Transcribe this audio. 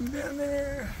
Been down there?